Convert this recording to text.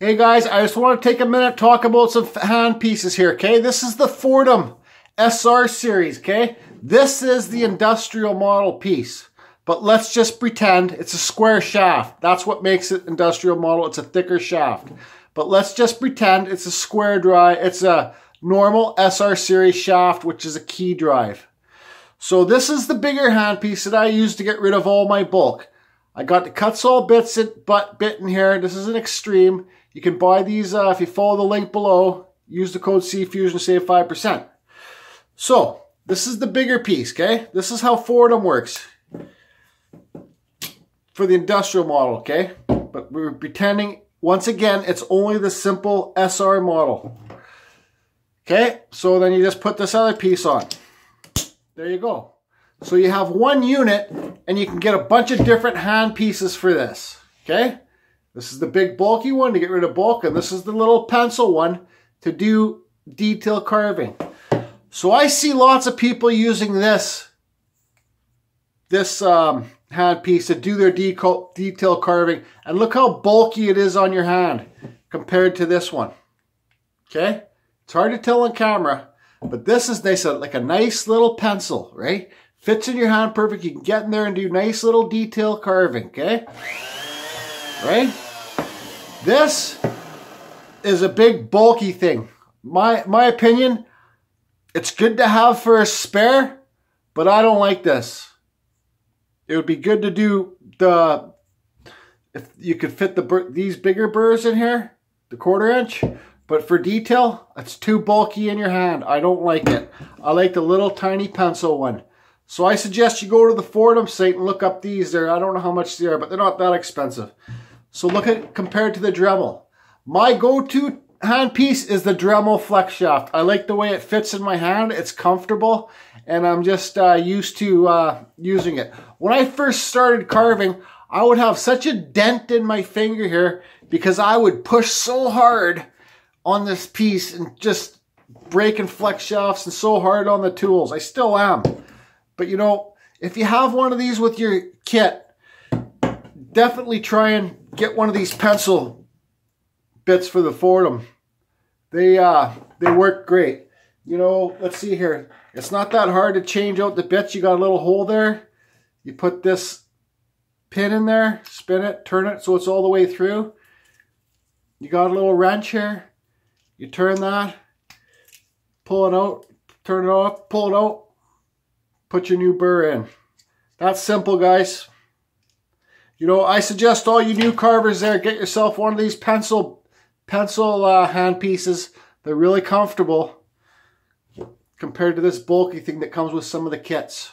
Hey guys, I just want to take a minute talk about some hand pieces here, okay? This is the Foredom SR series, okay? This is the industrial model piece, but let's just pretend it's a square shaft. That's what makes it industrial model. It's a thicker shaft. But let's just pretend it's a square drive. It's a normal SR series shaft, which is a key drive. So this is the bigger handpiece that I use to get rid of all my bulk. I got the Kutzall bits it, butt bit in here. This is an extreme. You can buy these uh, if you follow the link below. Use the code CFusion, save 5%. So, this is the bigger piece, okay? This is how Foredom works for the industrial model, okay? But we're pretending, once again, it's only the simple SR model. Okay, so then you just put this other piece on. There you go. So you have one unit and you can get a bunch of different hand pieces for this, okay? This is the big bulky one to get rid of bulk, and this is the little pencil one to do detail carving. So I see lots of people using this, this um, hand piece to do their detail carving. And look how bulky it is on your hand compared to this one. Okay? It's hard to tell on camera, but this is nice, like a nice little pencil, right? Fits in your hand perfect. You can get in there and do nice little detail carving, okay? Right? This is a big bulky thing. My my opinion, it's good to have for a spare, but I don't like this. It would be good to do the if you could fit the these bigger burrs in here, the quarter inch, but for detail, it's too bulky in your hand. I don't like it. I like the little tiny pencil one. So I suggest you go to the Foredom site and look up these there. I don't know how much they are, but they're not that expensive. So look at compared to the Dremel. My go-to handpiece is the Dremel Flex Shaft. I like the way it fits in my hand. It's comfortable and I'm just uh, used to uh, using it. When I first started carving, I would have such a dent in my finger here because I would push so hard on this piece and just breaking flex shafts and so hard on the tools. I still am. But you know, if you have one of these with your kit, definitely try and get one of these pencil bits for the Foredom. They uh, they work great. You know, let's see here. It's not that hard to change out the bits. You got a little hole there. You put this pin in there, spin it, turn it so it's all the way through. You got a little wrench here. You turn that, pull it out, turn it off, pull it out, put your new burr in. That's simple, guys. You know, I suggest all you new carvers there, get yourself one of these pencil pencil uh, hand pieces. They're really comfortable compared to this bulky thing that comes with some of the kits.